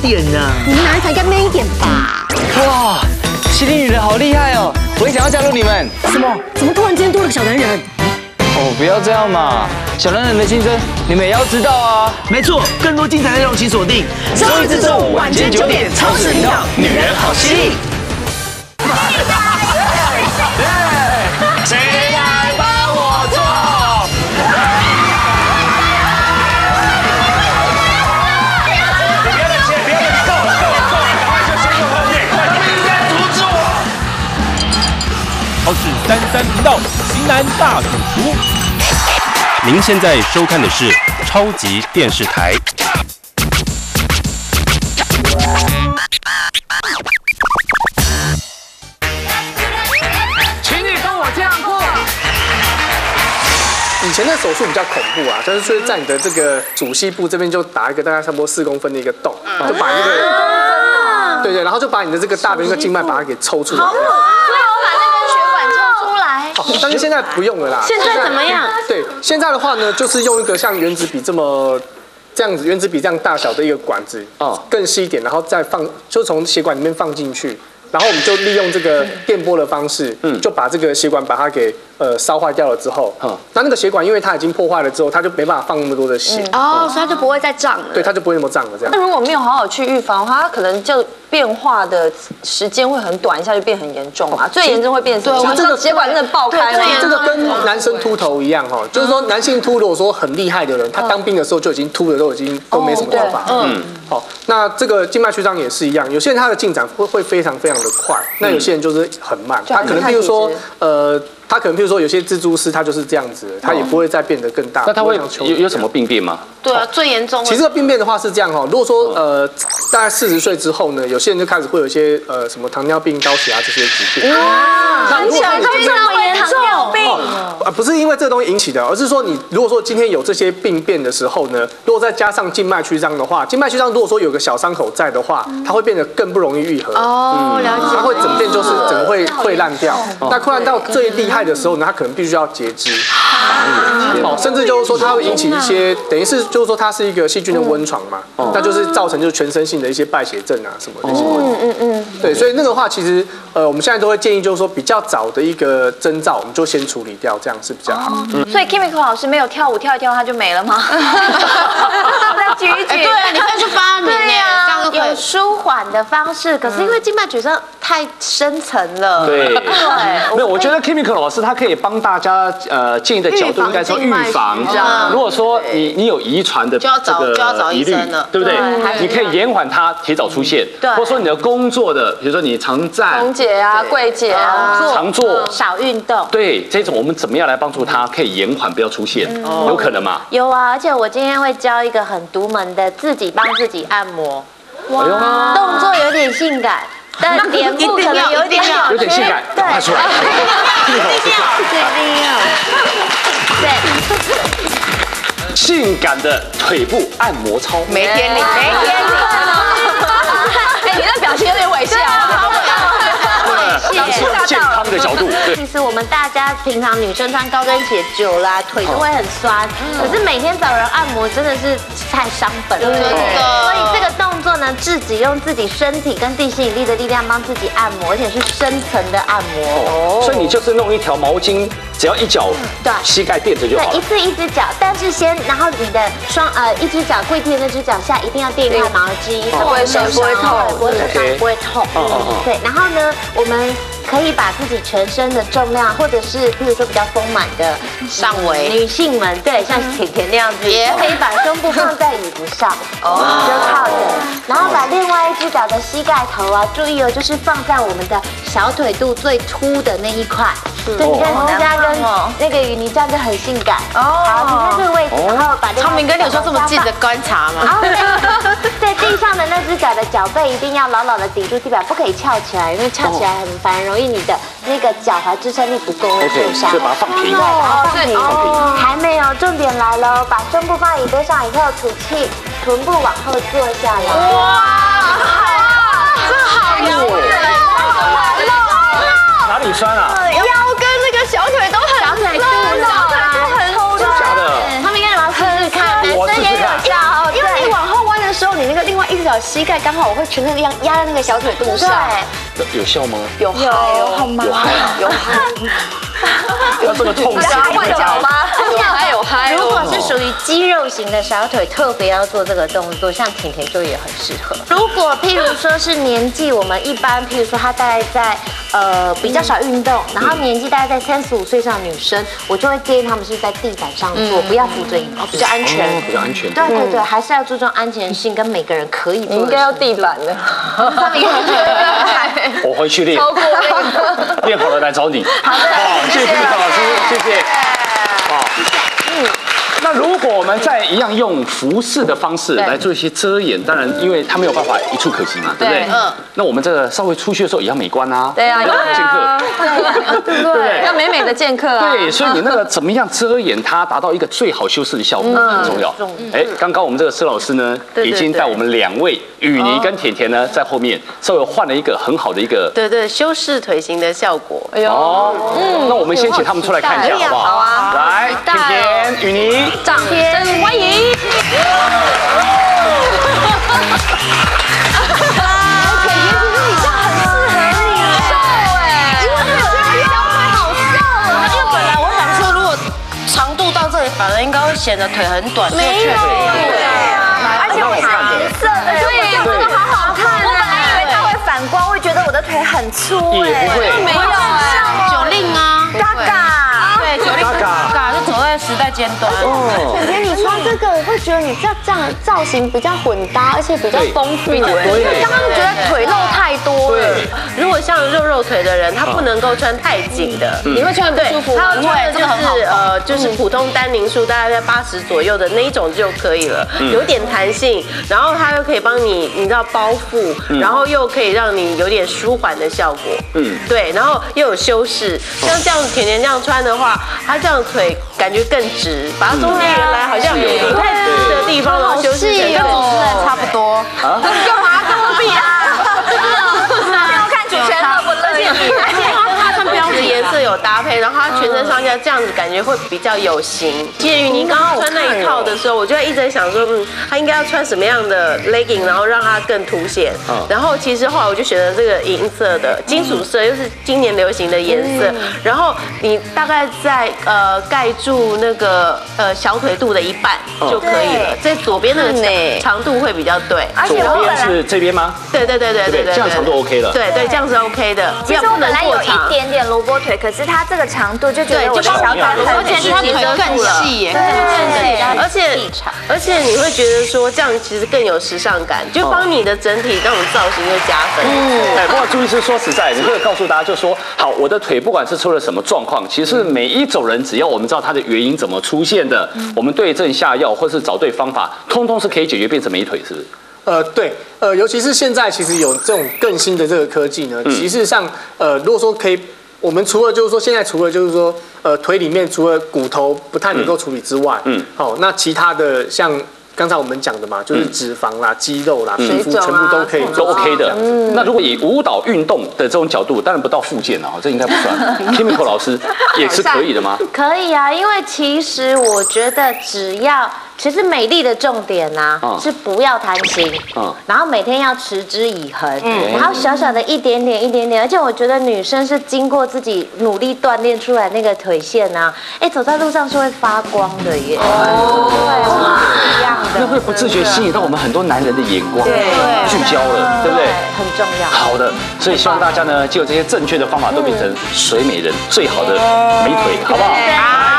点呢。你们哪一台该 man 一点吧？哇，犀利女人好厉害哦！我也想要加入你们。什么？怎么突然间多了个小男人？哦，不要这样嘛，小男人的竞争你们也要知道啊。没错，更多精彩内容请锁定周一至周五晚间九点超市频道女人好犀利。三三频道《型男大主厨》。您现在收看的是超级电视台。请你跟我这样过。以前的手术比较恐怖啊，就是说在你的这个主膝部这边就打一个大概差不多四公分的一个洞，就把那个，对对，然后就把你的这个大的一个静脉把它给抽出来。所以我把那根血管抽出来。哦 但是现在不用了啦。现在怎么样？对，现在的话呢，就是用一个像原子笔这么这样子，原子笔这样大小的一个管子，更细一点，然后再放，就从血管里面放进去，然后我们就利用这个电波的方式，嗯，就把这个血管把它给呃烧坏掉了之后，嗯那那个血管因为它已经破坏了之后，它就没办法放那么多的血，哦，所以它就不会再胀了。对，它就不会那么胀了这样那。如果没有好好去预防的话，它可能就变化的时间会很短，一下就变很严重嘛。最严重会变什么？这个血管真的爆开了。这个跟男生秃头一样哈，就是说男性秃，如果说很厉害的人，他当兵的时候就已经秃的都已经都没什么办法。嗯，好，那这个静脉曲张也是一样，有些人他的进展会会非常非常的快，那有些人就是很慢，他可能譬如说呃。他可能譬如说有些蜘蛛丝，它就是这样子，它也不会再变得更大。那它会有有什么病变吗？对啊，最严重。其实这个病变的话是这样哈，如果说呃大概四十岁之后呢，有些人就开始会有一些呃什么糖尿病、高血压这些疾病。哇如果说你今天这么严重病，啊，不是因为这个东西引起的，而是说你如果说今天有这些病变的时候呢，如果再加上静脉曲张的话，静脉曲张如果说有个小伤口在的话，它会变得更不容易愈合。哦，了解。它会整片就是整个会溃烂掉。那溃烂到最厉害的时候呢，它可能必须要截肢。哦，甚至就是说它会引起一些，等于是就是说它是一个细菌的温床嘛，那就是造成就是全身性的一些败血症啊什么那些问题。嗯嗯对，所以那个话其实呃我们现在都会建议就是说比较早的一个征兆，我们就先处理掉，这样是比较好。所以 Kimiko 老师没有跳舞跳一跳，他就没了吗？再举一举。对啊，你可以去发明对耶，这样啊，就可以。有舒缓的方式，可是因为静脉曲张太深层了。对对，没有，我觉得 Kimiko 老师他可以帮大家呃建议的角度应该说预防静脉曲张。如果说你你有遗传的就要这个找就要找医疑虑生了，对不对对？你可以延缓它提早出现，对或者说你的工作的，比如说你常站红、姐啊，柜姐啊，常坐，少运动。对这种我们怎么样来帮助他可以延缓不要出现？有可能吗？有啊，而且我今天会教一个很独门的自己帮自己按摩，哎呦，动作有点性感，但脸部可能有点 有点性感，对，出来，Kimiko 老师一定要，对，性感的腿部按摩操，没天理，没天理。哎，你那表情有点猥亵啊。健康的角度，其实我们大家平常女生穿高跟鞋久了、腿就会很酸，可是每天找人按摩真的是太伤本了。真的所以这个动作呢，自己用自己身体跟地心引力的力量帮自己按摩，而且是深层的按摩。哦，所以你就是弄一条毛巾，只要一脚对膝盖垫着就好对，一。次一只脚，但是先，然后你的双呃一只脚跪地的那只脚下一定要垫一块毛巾，不会受伤不会痛，痛。哦哦哦。对，然后呢，我们可以把自己全身的重量，或者是比如说比较丰满的上围。女性们，对，像甜甜那样子，也可以把胸部放在椅子上，哦，就靠着，然后把另外一只脚的膝盖头啊，注意哦，就是放在我们的小腿肚最凸的那一块。对，你看这样跟那个雨妮这样就很性感。哦，好，你看这个位置，然后把这个昌明哥，你有说这么近的观察吗？然后在在地上的那只脚的脚背一定要牢牢的抵住地板，不可以翘起来，因为翘起来很烦，容易你的那个脚踝支撑力不够会受 OK，伤。所以把它放平对，把它放平。哦还没有，重点来喽！把胸部放椅背上以后，吐气，臀部往后坐下来。哇，这好摇哪里酸啊？腰跟那个小腿都很小腿肚小腿都很粗真的假的？他们应该把它试试看，男我试试看生也有效哦，因为你往后弯的时候，你那个个另外一只脚膝盖刚好我会全身力量压在那个小腿肚上，有有效吗？有嗨哦，好吗？有嗨，那这个痛死了。换脚吗？有嗨有嗨如哦。果是属于肌肉型的小腿，特别要做这个动作，像甜甜就也很适合。如果譬如说是年纪，我们一般譬如说她大概在呃比较少运动，然后年纪大概在三十五岁以上的女生，我就会建议她们是在地板上做，不要扶着椅子，比较安全。哦，比较安全。对对对，还是要注重安全性跟每个人可以。你应该要地板的，他们应该 我回去练，超过。练好了来找你。好的，谢谢老师，谢谢。那如果我们再一样用服饰的方式来做一些遮掩，当然因为它没有办法一触可及嘛，对不对？嗯。那我们这个稍微出去的时候也要美观啊。对啊，要见客，对不对？要美美的见客啊。对，所以你那个怎么样遮掩它，达到一个最好修饰的效果很重要。哎，刚刚我们这个施老师呢，已经带我们两位雨妮跟甜甜呢，在后面稍微换了一个很好的一个对对，修饰腿型的效果。哎呦，嗯，那我们先请他们出来看一下好不好？好啊来，甜甜、雨妮，掌声欢迎。因为本来我想说，如果长度到这里，反而应该会显得腿很短。没有，而且我是银色的，对，这个好好看。我本来以为它会反光，会觉得我的腿很粗哎不会，没有啊，九令啊，嘎嘎。尖端。穿这个，我会觉得你这这样造型比较混搭，而且比较丰富。因为刚刚觉得腿露太多了。如果像肉肉腿的人，他不能够穿太紧的，你会穿得不舒服？他要穿的就是呃，就是普通丹宁数大概在八十左右的那一种就可以了，有点弹性，然后它又可以帮你，你知道包覆，然后又可以让你有点舒缓的效果。嗯，对，然后又有修饰，像这样甜甜这样穿的话，它这样腿感觉更直，把它中间原来好像有不太直的地身上下这样子感觉会比较有型。鉴于你刚刚穿那一套的时候，我就一直在想说，嗯，他应该要穿什么样的 legging，然后让它更凸显。然后其实后来我就选择这个银色的金属色，又是今年流行的颜色。然后你大概在呃盖住那个呃小腿肚的一半就可以了，在左边的长度会比较对。左边是这边吗？对对对对对对，这样长度 OK 了。对对，这样是 OK 的。其实我本来有一点点萝卜腿，可是它这个长度就觉得我的小腿而且它腿更细耶，更细，而且而且你会觉得说这样其实更有时尚感，就帮你的整体那种造型又加分。嗯，哎，不过朱医师说实在，你会告诉大家，就说好，我的腿不管是出了什么状况，其实每一种人只要我们知道它的原因怎么出现的，我们对症下药或是找对方法，通通是可以解决变成美腿，是不是？呃，对，呃，尤其是现在其实有这种更新的这个科技呢，其实上，呃，如果说可以，我们除了就是说现在除了就是说，呃，腿里面除了骨头不太能够处理之外，嗯，好，那其他的像刚才我们讲的嘛，就是脂肪啦、肌肉啦、皮肤全部都可以都 OK 的。那如果以舞蹈运动的这种角度，当然不到附件了，这应该不算。Kimiko 老师也是可以的吗？可以啊，因为其实我觉得只要。其实美丽的重点呢、是不要贪心，嗯然后每天要持之以恒，然后小小的一点点一点点，而且我觉得女生是经过自己努力锻炼出来那个腿线啊，哎，走在路上是会发光的耶，哦，会不自觉吸引到我们很多男人的眼光，对聚焦了，对不对？很重要。好的，所以希望大家呢，就这些正确的方法，都变成水美人最好的美腿，好不好？